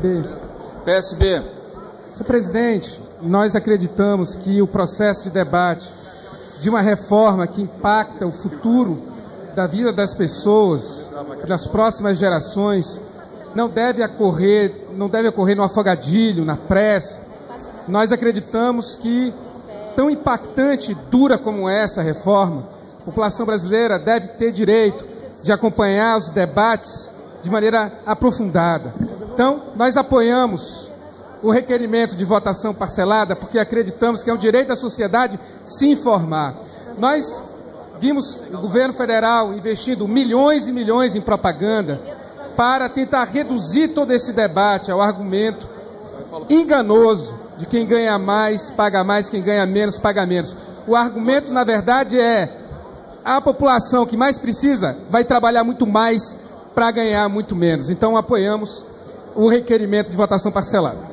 PSB. PSB. Senhor presidente, nós acreditamos que o processo de debate de uma reforma que impacta o futuro da vida das pessoas, das próximas gerações, não deve ocorrer, não deve ocorrer no afogadilho, na pressa. Nós acreditamos que tão impactante e dura como essa reforma, a população brasileira deve ter direito de acompanhar os debates de maneira aprofundada. Então, nós apoiamos o requerimento de votação parcelada porque acreditamos que é um direito da sociedade se informar. Nós vimos o governo federal investindo milhões e milhões em propaganda para tentar reduzir todo esse debate ao argumento enganoso de quem ganha mais paga mais, quem ganha menos paga menos. O argumento, na verdade, é a população que mais precisa vai trabalhar muito mais para ganhar muito menos. Então, apoiamos o requerimento de votação parcelada.